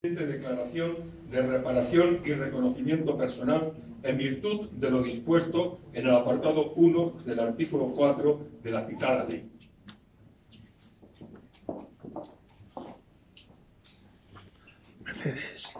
declaración de reparación y reconocimiento personal en virtud de lo dispuesto en el apartado 1 del artículo 4 de la citada ley. Mercedes.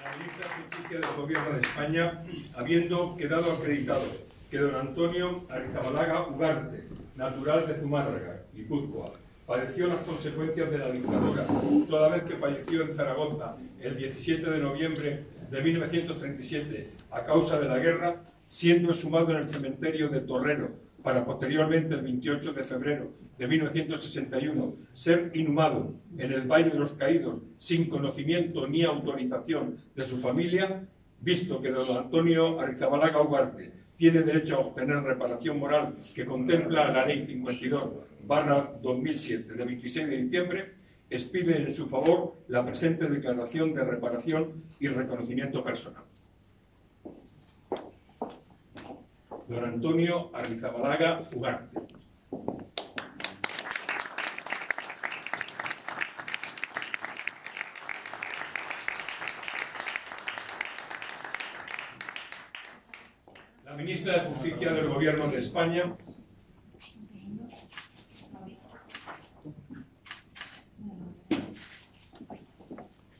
La ministra de Justicia del Gobierno de España, habiendo quedado acreditado que don Antonio Arizabalaga Ugarte, natural de Zumárraga, Guipúzcoa, padeció las consecuencias de la dictadura, toda vez que falleció en Zaragoza el 17 de noviembre de 1937 a causa de la guerra, siendo sumado en el cementerio de Torrero, para posteriormente el 28 de febrero de 1961 ser inhumado en el Valle de los Caídos sin conocimiento ni autorización de su familia, visto que don Antonio Arizabalaga Ugarte tiene derecho a obtener reparación moral que contempla la Ley 52 barra 2007 de 26 de diciembre, expide en su favor la presente declaración de reparación y reconocimiento personal. Don Antonio Arrizabalaga Ugarte. La ministra de Justicia del Gobierno de España,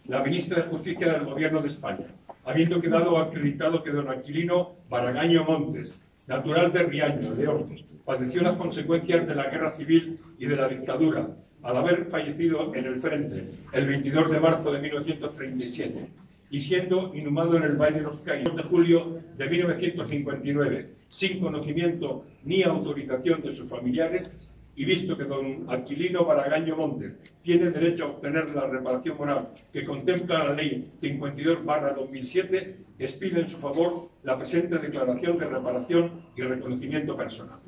la ministra de Justicia del Gobierno de España, habiendo quedado acreditado que don Aquilino Baragaño Montes, natural de Riaño, León, padeció las consecuencias de la guerra civil y de la dictadura, al haber fallecido en el frente el 22 de marzo de 1937 y siendo inhumado en el Valle de los Caídos de julio de 1959, sin conocimiento ni autorización de sus familiares, y visto que don Aquilino Baragaño Montes tiene derecho a obtener la reparación moral que contempla la Ley 52-2007, expide en su favor la presente declaración de reparación y reconocimiento personal.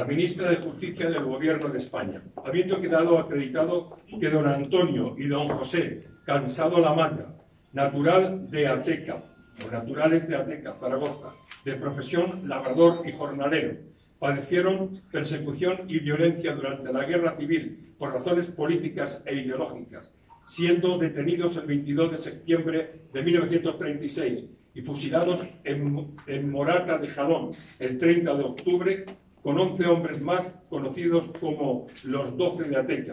La ministra de Justicia del Gobierno de España, habiendo quedado acreditado que don Antonio y don José Cansado La Mata, natural de Ateca, o naturales de Ateca, Zaragoza, de profesión labrador y jornalero, padecieron persecución y violencia durante la guerra civil por razones políticas e ideológicas, siendo detenidos el 22 de septiembre de 1936 y fusilados en, en Morata de Jalón el 30 de octubre con 11 hombres más conocidos como los Doce de Ateca.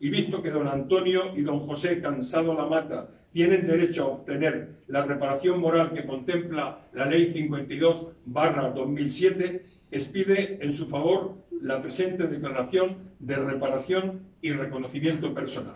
Y visto que don Antonio y don José Cansado La Mata tienen derecho a obtener la reparación moral que contempla la Ley 52 2007, expide en su favor la presente declaración de reparación y reconocimiento personal.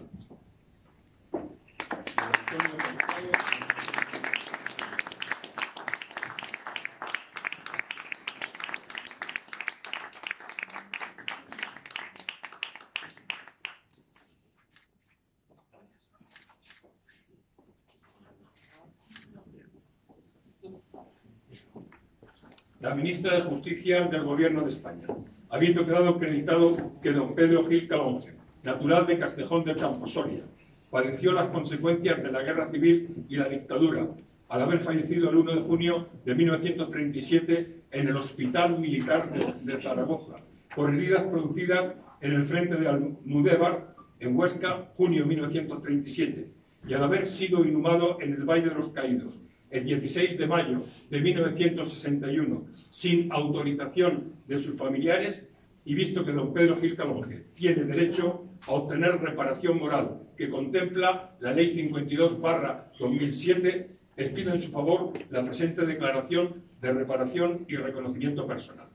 La ministra de Justicia del Gobierno de España, habiendo quedado acreditado que don Pedro Gil Calonge, natural de Castejón de Soria, padeció las consecuencias de la guerra civil y la dictadura, al haber fallecido el 1 de junio de 1937 en el Hospital Militar de, de Zaragoza, por heridas producidas en el frente de Almudévar, en Huesca, junio de 1937, y al haber sido inhumado en el Valle de los Caídos, el 16 de mayo de 1961 sin autorización de sus familiares y visto que don Pedro Gil Calonge tiene derecho a obtener reparación moral que contempla la Ley 52 2007, les en su favor la presente declaración de reparación y reconocimiento personal.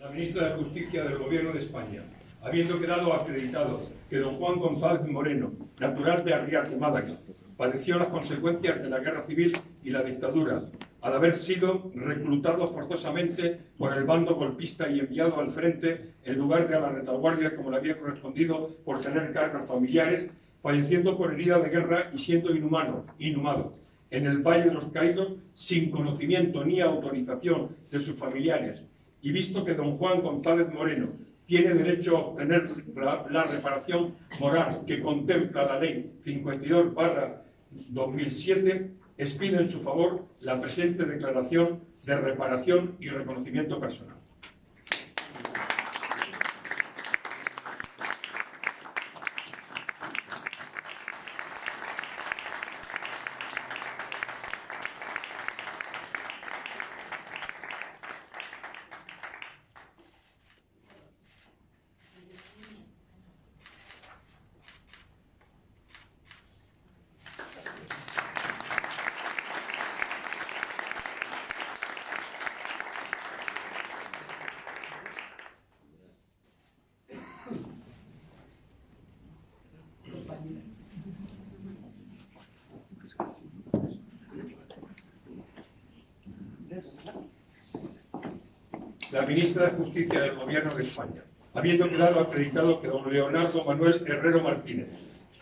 La ministra de Justicia del Gobierno de España, habiendo quedado acreditado que don Juan González Moreno, natural de Arriate, Málaga, padeció las consecuencias de la guerra civil y la dictadura, al haber sido reclutado forzosamente por el bando golpista y enviado al frente en lugar de a la retaguardia como le había correspondido por tener cargas familiares, falleciendo por herida de guerra y siendo inhumano, inhumado, en el Valle de los Caídos sin conocimiento ni autorización de sus familiares, y visto que don Juan González Moreno tiene derecho a obtener la, reparación moral que contempla la Ley 52 2007, expide en su favor la presente declaración de reparación y reconocimiento personal. La ministra de Justicia del Gobierno de España, habiendo quedado acreditado que don Leonardo Manuel Herrero Martínez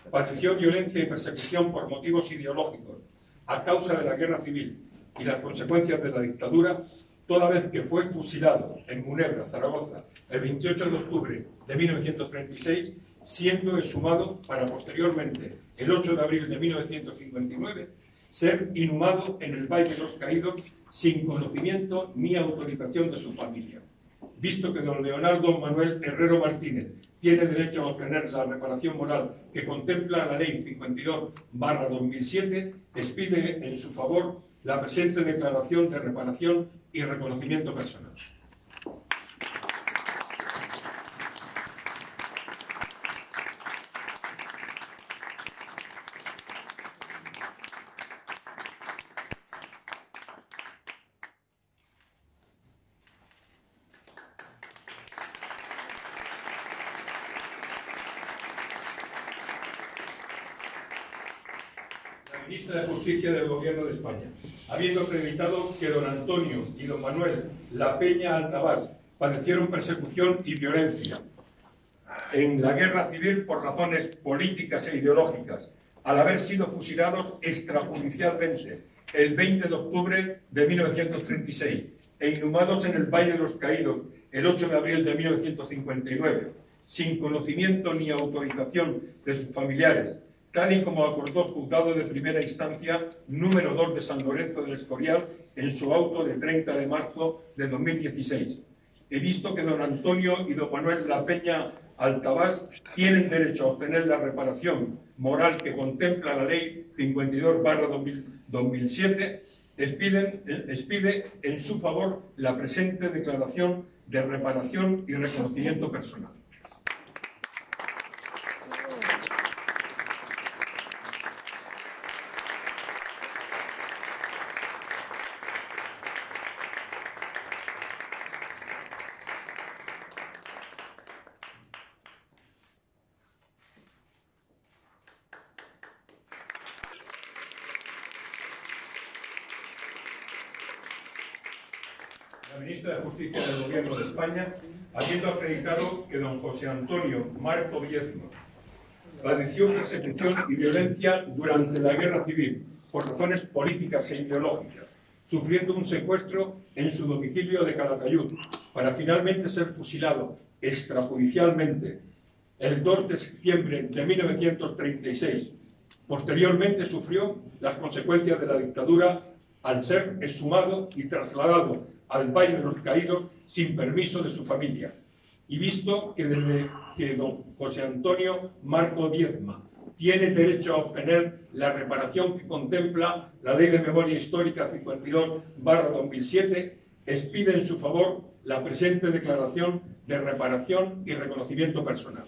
padeció violencia y persecución por motivos ideológicos a causa de la guerra civil y las consecuencias de la dictadura, toda vez que fue fusilado en Munebra, Zaragoza, el 28 de octubre de 1936, siendo exhumado para posteriormente, el 8 de abril de 1959, ser inhumado en el Valle de los Caídos sin conocimiento ni autorización de su familia. Visto que don Leonardo Manuel Herrero Martínez tiene derecho a obtener la reparación moral que contempla la Ley 52-2007, expide en su favor la presente declaración de reparación y reconocimiento personal. Del Gobierno de España, habiendo acreditado que don Antonio y don Manuel La Peña Altabás padecieron persecución y violencia en la guerra civil por razones políticas e ideológicas, al haber sido fusilados extrajudicialmente el 20 de octubre de 1936 e inhumados en el Valle de los Caídos el 8 de abril de 1959, sin conocimiento ni autorización de sus familiares, tal y como acordó el juzgado de primera instancia número 2 de San Lorenzo del Escorial en su auto de 30 de marzo de 2016. He visto que don Antonio y don Manuel La Peña Altabás tienen derecho a obtener la reparación moral que contempla la Ley 52-2007, expiden, expide en su favor la presente declaración de reparación y reconocimiento personal. la ministra de Justicia del Gobierno de España, habiendo acreditado que don José Antonio Marco Viezno padeció persecución y violencia durante la guerra civil por razones políticas e ideológicas, sufriendo un secuestro en su domicilio de Calatayud, para finalmente ser fusilado extrajudicialmente el 2 de septiembre de 1936. Posteriormente sufrió las consecuencias de la dictadura al ser exhumado y trasladado al Valle de los Caídos sin permiso de su familia. Y visto que desde que don José Antonio Marco Diezma tiene derecho a obtener la reparación que contempla la Ley de Memoria Histórica 52-2007, expide en su favor la presente declaración de reparación y reconocimiento personal.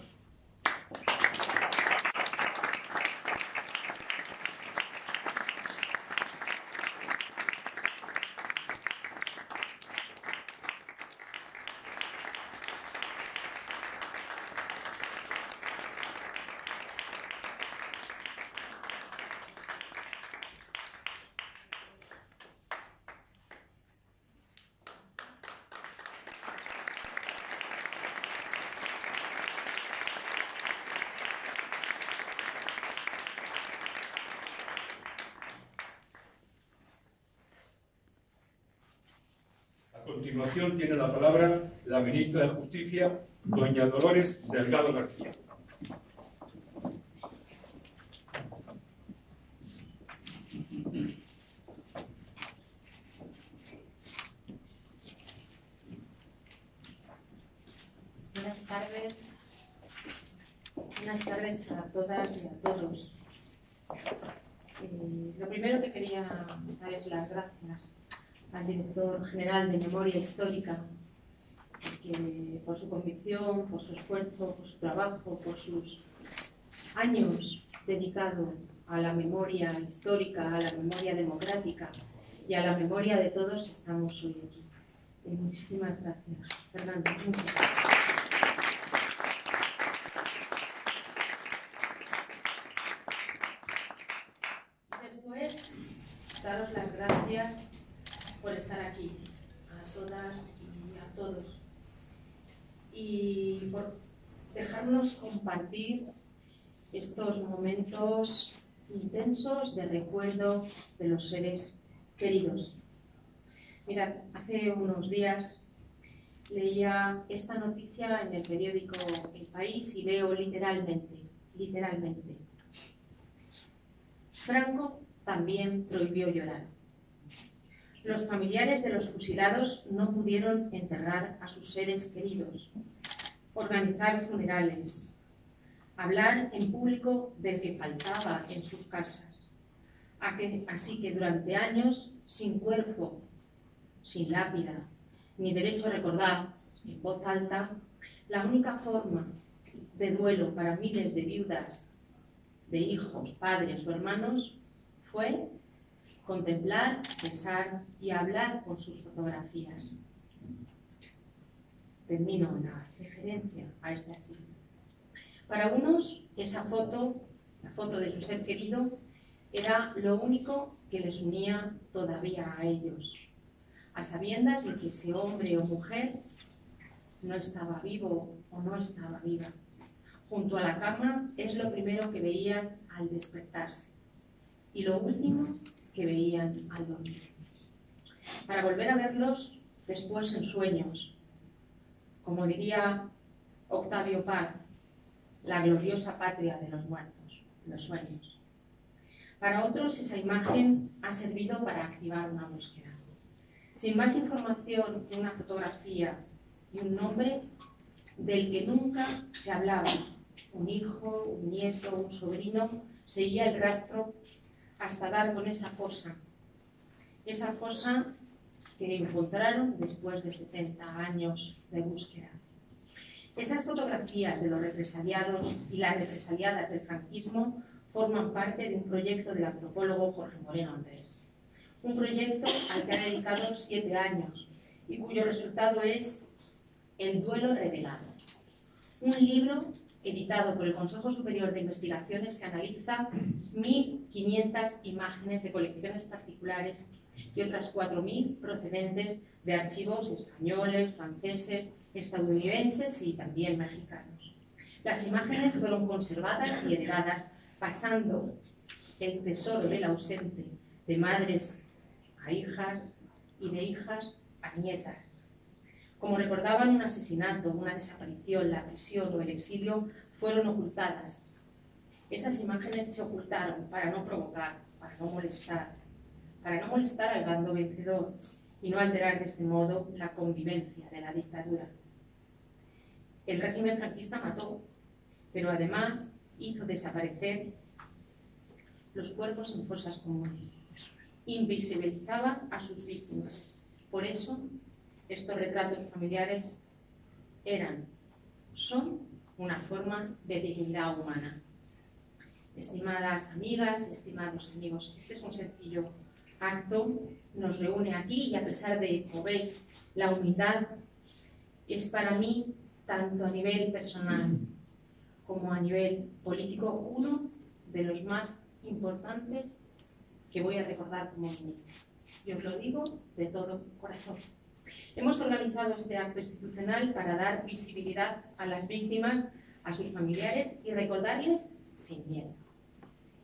Continuación tiene la palabra la ministra de Justicia, doña Dolores Delgado García. Buenas tardes. Buenas tardes a todas y a todos. Eh, lo primero que quería dar es las gracias al director general de Memoria Histórica por su convicción, por su esfuerzo, por su trabajo, por sus años dedicados a la memoria histórica, a la memoria democrática y a la memoria de todos, estamos hoy aquí. Eh, muchísimas gracias, Fernando. Muchas gracias. Después, daros las gracias por estar aquí, a todas y a todos, y por compartir estos momentos intensos de recuerdo de los seres queridos. Mirad, hace unos días leía esta noticia en el periódico El País y leo literalmente, literalmente. Franco también prohibió llorar. Los familiares de los fusilados no pudieron enterrar a sus seres queridos, organizar funerales, hablar en público del que faltaba en sus casas. Así que durante años, sin cuerpo, sin lápida, ni derecho a recordar en voz alta, la única forma de duelo para miles de viudas, de hijos, padres o hermanos fue contemplar, besar y hablar con sus fotografías. Termino referencia a este artículo. Para unos, esa foto, la foto de su ser querido, era lo único que les unía todavía a ellos, a sabiendas de que ese hombre o mujer no estaba vivo o no estaba viva. Junto a la cama es lo primero que veían al despertarse y lo último que veían al dormir. Para volver a verlos después en sueños, como diría Octavio Paz, la gloriosa patria de los muertos, los sueños. Para otros esa imagen ha servido para activar una búsqueda. Sin más información que una fotografía y un nombre del que nunca se hablaba, un hijo, un nieto, un sobrino, seguía el rastro hasta dar con esa fosa. Esa fosa que encontraron después de 70 años de búsqueda. Esas fotografías de los represaliados y las represaliadas del franquismo forman parte de un proyecto del antropólogo Jorge Moreno Andrés. Un proyecto al que ha dedicado siete años y cuyo resultado es El duelo revelado. Un libro editado por el Consejo Superior de Investigaciones que analiza 1.500 imágenes de colecciones particulares y otras 4.000 procedentes de archivos españoles, franceses, estadounidenses y también mexicanos. Las imágenes fueron conservadas y heredadas pasando el tesoro del ausente de madres a hijas y de hijas a nietas como recordaban un asesinato, una desaparición, la prisión o el exilio, fueron ocultadas. Esas imágenes se ocultaron para no provocar, para no molestar, para no molestar al bando vencedor y no alterar de este modo la convivencia de la dictadura. El régimen franquista mató, pero además hizo desaparecer los cuerpos en fosas comunes. Invisibilizaba a sus víctimas. Por eso estos retratos familiares eran, son una forma de dignidad humana. Estimadas amigas, estimados amigos, este es un sencillo acto, nos reúne aquí y a pesar de, como veis, la humildad es para mí, tanto a nivel personal como a nivel político, uno de los más importantes que voy a recordar como ministra. Yo os lo digo de todo corazón. Hemos organizado este acto institucional para dar visibilidad a las víctimas, a sus familiares y recordarles sin miedo.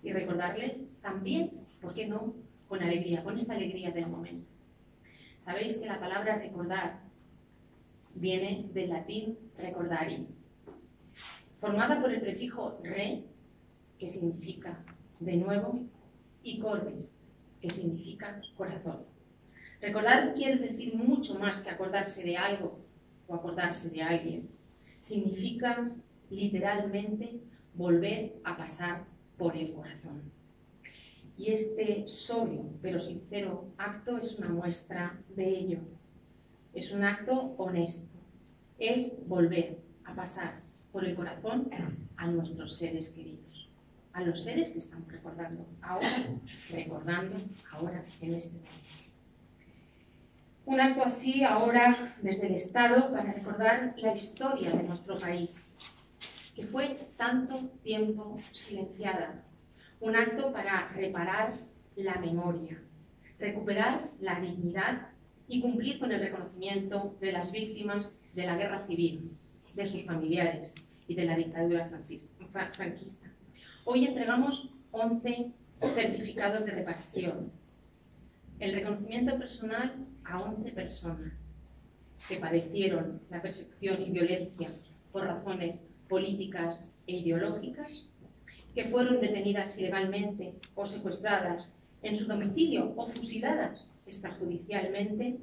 Y recordarles también, ¿por qué no?, con alegría, con esta alegría del momento. Sabéis que la palabra recordar viene del latín recordari, formada por el prefijo re, que significa de nuevo, y cordis, que significa corazón. Recordar quiere decir mucho más que acordarse de algo o acordarse de alguien. Significa literalmente volver a pasar por el corazón. Y este sobrio pero sincero acto es una muestra de ello. Es un acto honesto. Es volver a pasar por el corazón a nuestros seres queridos, a los seres que estamos recordando ahora, recordando ahora en este momento. Un acto así ahora desde el Estado para recordar la historia de nuestro país, que fue tanto tiempo silenciada. Un acto para reparar la memoria, recuperar la dignidad y cumplir con el reconocimiento de las víctimas de la guerra civil, de sus familiares y de la dictadura franquista. Hoy entregamos 11 certificados de reparación. El reconocimiento personal a 11 personas que padecieron la persecución y violencia por razones políticas e ideológicas, que fueron detenidas ilegalmente o secuestradas en su domicilio o fusiladas extrajudicialmente,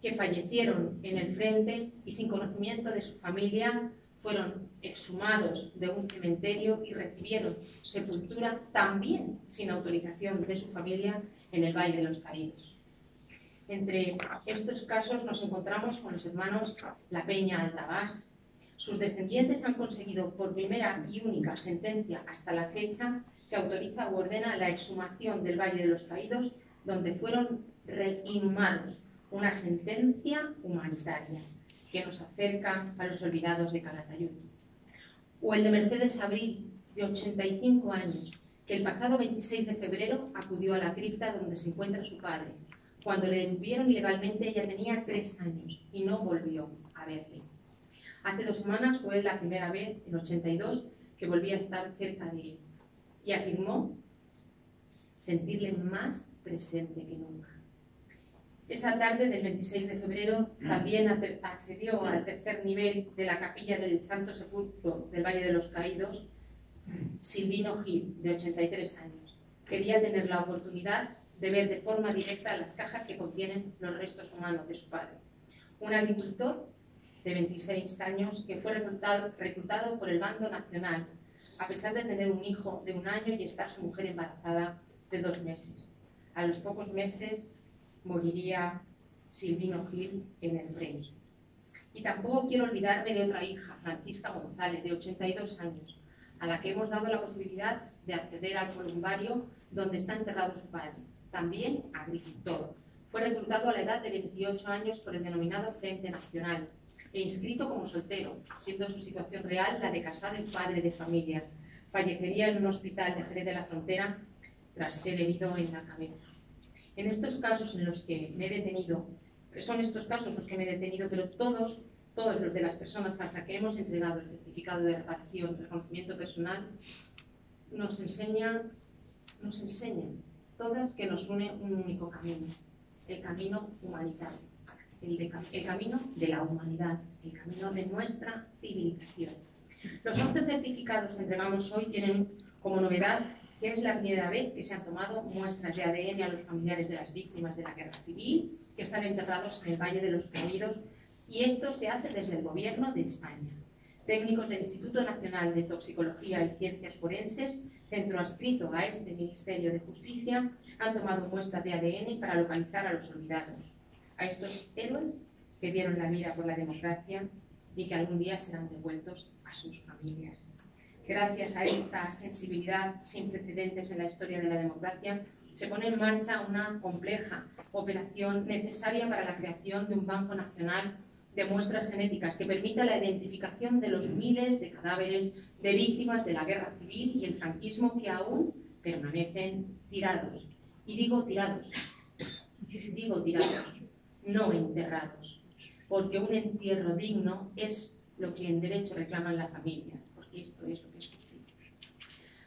que fallecieron en el frente y sin conocimiento de su familia fueron exhumados de un cementerio y recibieron sepultura también sin autorización de su familia en el Valle de los Caídos. Entre estos casos nos encontramos con los hermanos La Peña Altabás. Sus descendientes han conseguido por primera y única sentencia hasta la fecha que autoriza o ordena la exhumación del Valle de los Caídos, donde fueron inhumados. Una sentencia humanitaria que nos acerca a los olvidados de Calatayud. O el de Mercedes Abril, de 85 años, que el pasado 26 de febrero acudió a la cripta donde se encuentra su padre, cuando le detuvieron ilegalmente ella tenía tres años y no volvió a verle. Hace dos semanas fue la primera vez, en 82, que volví a estar cerca de él y afirmó sentirle más presente que nunca. Esa tarde del 26 de febrero también accedió al tercer nivel de la capilla del Santo Sepulcro del Valle de los Caídos Silvino Gil, de 83 años. Quería tener la oportunidad de ver de forma directa las cajas que contienen los restos humanos de su padre. Un agricultor de 26 años que fue reclutado, reclutado por el bando nacional, a pesar de tener un hijo de un año y estar su mujer embarazada de dos meses. A los pocos meses moriría Silvino Gil en el frente. Y tampoco quiero olvidarme de otra hija, Francisca González, de 82 años, a la que hemos dado la posibilidad de acceder al columbario donde está enterrado su padre también agricultor. Fue reclutado a la edad de 28 años por el denominado Frente Nacional e inscrito como soltero, siendo su situación real la de casado y padre de familia. Fallecería en un hospital de Jerez de la Frontera tras ser herido en la cabeza. En estos casos en los que me he detenido, son estos casos los que me he detenido, pero todos, todos los de las personas a las que hemos entregado el certificado de reparación, reconocimiento personal, nos enseñan, nos enseñan todas que nos une un único camino, el camino humanitario, el, camino de la humanidad, el camino de nuestra civilización. Los 11 certificados que entregamos hoy tienen como novedad que es la primera vez que se han tomado muestras de ADN a los familiares de las víctimas de la guerra civil que están enterrados en el Valle de los Caídos y esto se hace desde el Gobierno de España. Técnicos del Instituto Nacional de Toxicología y Ciencias Forenses centro adscrito a este Ministerio de Justicia, han tomado muestras de ADN para localizar a los olvidados, a estos héroes que dieron la vida por la democracia y que algún día serán devueltos a sus familias. Gracias a esta sensibilidad sin precedentes en la historia de la democracia, se pone en marcha una compleja operación necesaria para la creación de un Banco Nacional de muestras genéticas que permita la identificación de los miles de cadáveres de víctimas de la guerra civil y el franquismo que aún permanecen tirados. Y digo tirados, digo tirados, no enterrados, porque un entierro digno es lo que en derecho reclaman la familia, porque esto es lo que es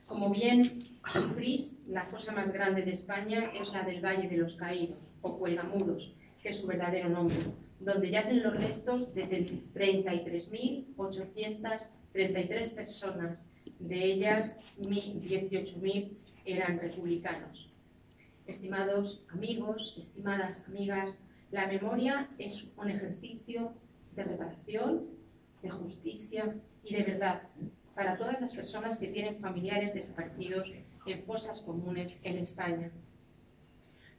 Como bien sufrís, la fosa más grande de España es la del Valle de los Caídos, o Cuelgamuros, que es su verdadero nombre, donde yacen los restos de 33.833 personas, de ellas 18.000 eran republicanos. Estimados amigos, estimadas amigas, la memoria es un ejercicio de reparación, de justicia y de verdad para todas las personas que tienen familiares desaparecidos en fosas comunes en España.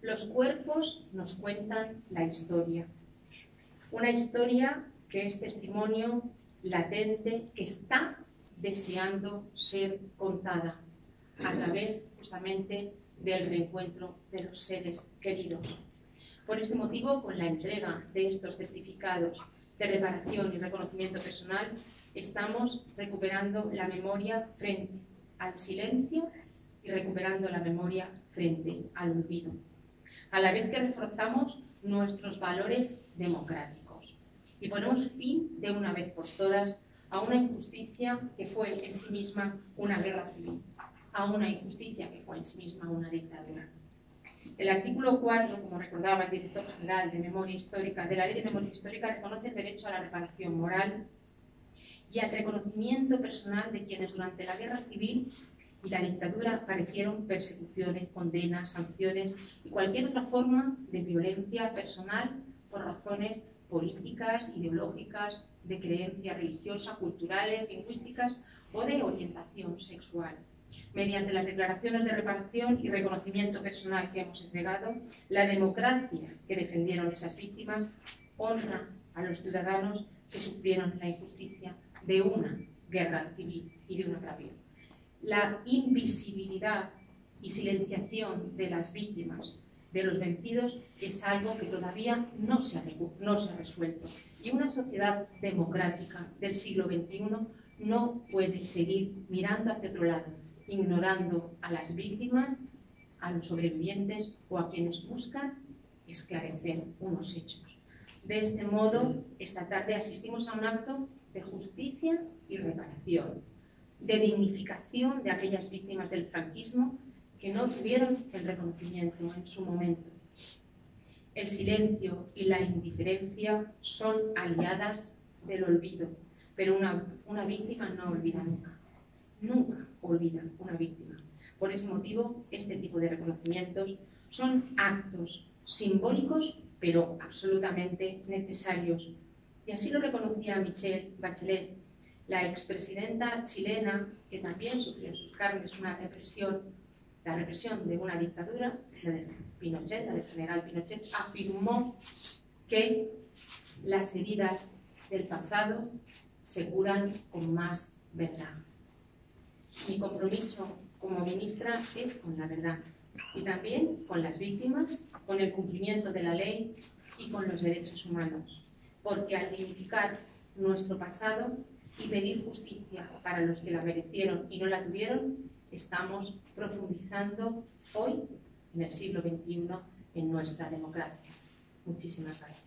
Los cuerpos nos cuentan la historia, una historia que es testimonio latente, que está deseando ser contada a través justamente del reencuentro de los seres queridos. Por este motivo, con la entrega de estos certificados de reparación y reconocimiento personal, estamos recuperando la memoria frente al silencio y recuperando la memoria frente al olvido, a la vez que reforzamos nuestros valores democráticos y ponemos fin de una vez por todas a una injusticia que fue en sí misma una guerra civil, a una injusticia que fue en sí misma una dictadura. El artículo 4, como recordaba el director general de Memoria Histórica, de la Ley de Memoria Histórica, reconoce el derecho a la reparación moral y al reconocimiento personal de quienes durante la guerra civil y la dictadura padecieron persecuciones, condenas, sanciones y cualquier otra forma de violencia personal por razones políticas, ideológicas, de creencia religiosa, culturales, lingüísticas o de orientación sexual. Mediante las declaraciones de reparación y reconocimiento personal que hemos entregado, la democracia que defendieron esas víctimas honra a los ciudadanos que sufrieron la injusticia de una guerra civil y de una agravio la invisibilidad y silenciación de las víctimas, de los vencidos, es algo que todavía no se ha, no se ha resuelto. Y una sociedad democrática del siglo XXI no puede seguir mirando hacia otro lado, ignorando a las víctimas, a los sobrevivientes o a quienes buscan esclarecer unos hechos. De este modo, esta tarde asistimos a un acto de justicia y reparación, de dignificación de aquellas víctimas del franquismo que no tuvieron el reconocimiento en su momento. El silencio y la indiferencia son aliadas del olvido, pero una, una víctima no olvida nunca. Nunca olvida una víctima. Por ese motivo, este tipo de reconocimientos son actos simbólicos, pero absolutamente necesarios. Y así lo reconocía Michelle Bachelet la expresidenta chilena, que también sufrió en sus carnes una represión, la represión de una dictadura, la de Pinochet, la del general Pinochet, afirmó que las heridas del pasado se curan con más verdad. Mi compromiso como ministra es con la verdad y también con las víctimas, con el cumplimiento de la ley y con los derechos humanos, porque al dignificar nuestro pasado y pedir justicia para los que la merecieron y no la tuvieron, estamos profundizando hoy, en el siglo XXI, en nuestra democracia. Muchísimas gracias.